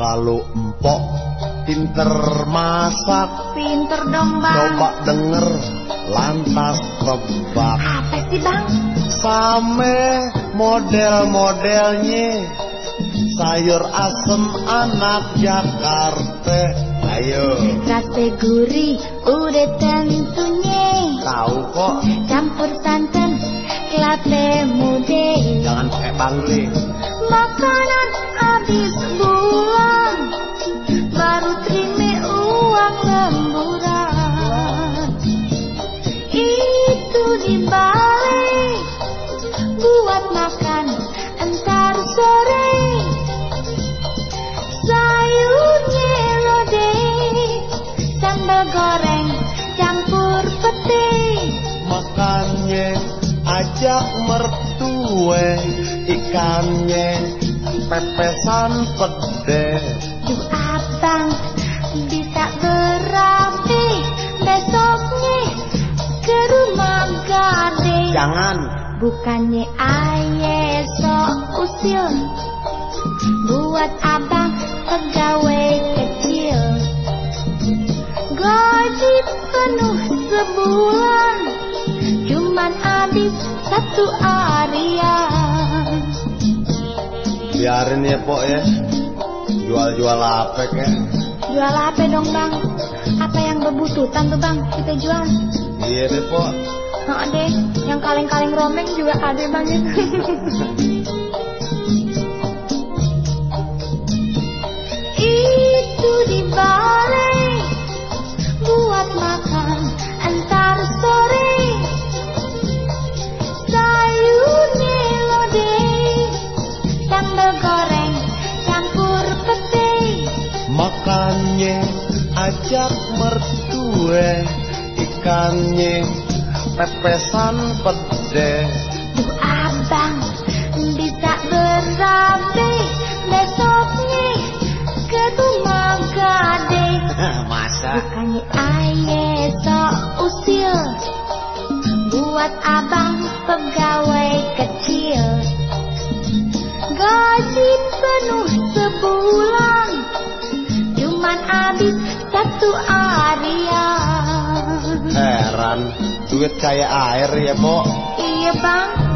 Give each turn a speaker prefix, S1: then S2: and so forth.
S1: Kalau empok pinter masak.
S2: Pinter dong bang.
S1: Coba denger lantas tebak.
S2: Apa sih bang?
S1: Same model-modelnya. Sayur asem anak Jakarta. Ayo.
S2: Rasa gurih udah tentunya.
S1: Tahu kok.
S2: Campur santan kelapa muda.
S1: Jangan pakai bangli.
S2: Makanan makan entar sore. Sayurnya lode Sambal goreng campur pete.
S1: Makannya ajak mertue Ikannya pepesan pede.
S2: Duh abang bisa berapi Besoknya ke rumah gade.
S1: Jangan
S2: Bukannya aye sok usil. Buat abang pegawai kecil. Gaji penuh sebulan. Cuman habis satu harian.
S1: Biarin ya pok ya. Jual-jual apa kek?
S2: Jual apa dong bang? Apa yang bebututan tuh bang? Kita jual?
S1: Iya deh pok
S2: Nah deh, yang kaleng-kaleng romeng juga ada bang itu. Itu dibalik buat makan antar sore. Sayurnya lode, sambal goreng campur pete.
S1: Makannya ajak mertue Ikannya pepesan pede.
S2: Duh abang bisa berabe besoknya ke rumah gade.
S1: Masa?
S2: Bukannya aye sok usil Buat abang pegawai kecil. Gaji penuh sebulan Cuman habis satu harian
S1: beneran duit kayak air ya po
S2: iya bang.